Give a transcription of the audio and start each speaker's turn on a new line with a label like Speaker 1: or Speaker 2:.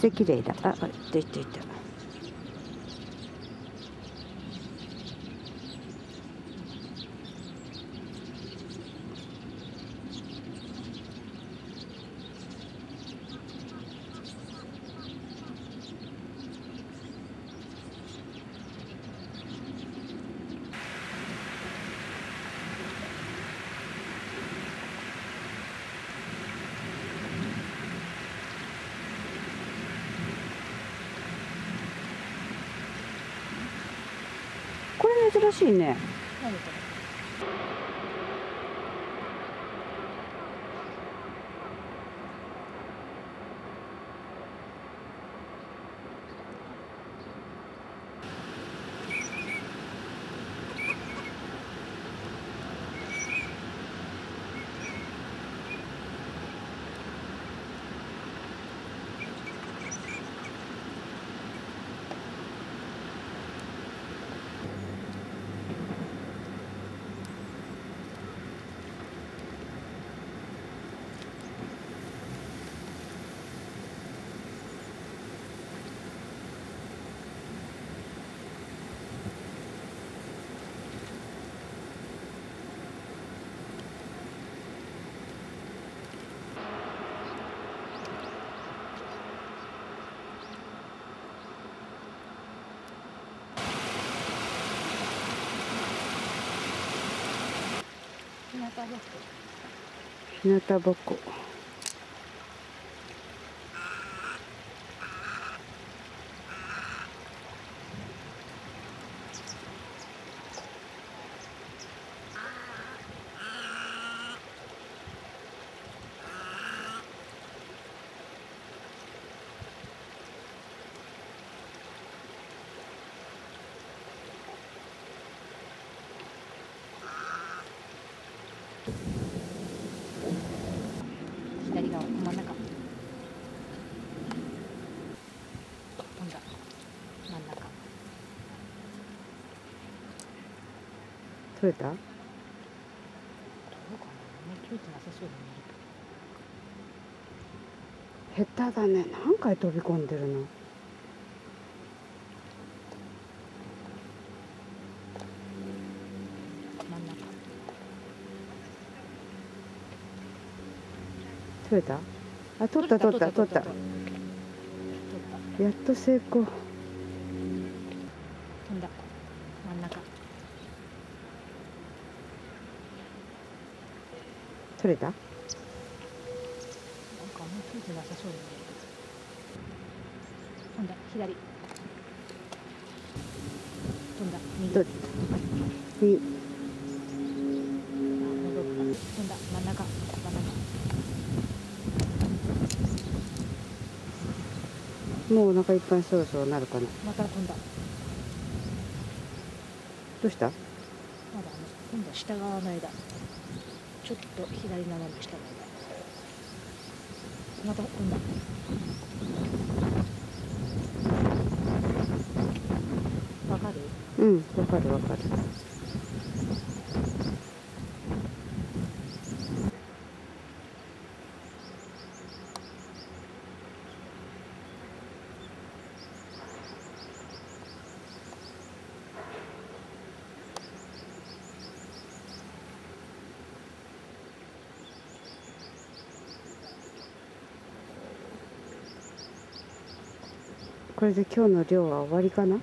Speaker 1: して綺麗だ。ああいたいた。珍しいね。
Speaker 2: 日向ぼっこ。左側真ん中飛んだ真ん中
Speaker 1: 取れた
Speaker 2: どうかな取れてなさそうに見える。
Speaker 1: 下手だね。何回飛び込んでるの
Speaker 2: 真ん中
Speaker 1: 取れた？あ取った取った取ったやっと成功。
Speaker 2: 飛んだ。真ん中。
Speaker 1: 取れた？
Speaker 2: なんかあんまり取れてなさそうに見える飛んだ。左。飛んだ。右戻った飛んだ真ん中真ん中
Speaker 1: もうお腹いっぱいそろそろなるかな。
Speaker 2: また飛んだ
Speaker 1: どうした？
Speaker 2: まだあの今度は下側の枝。ちょっと左斜め下の枝。また飛んだわかる？
Speaker 1: うんわかるわかるこれで今日の漁は終わりかな？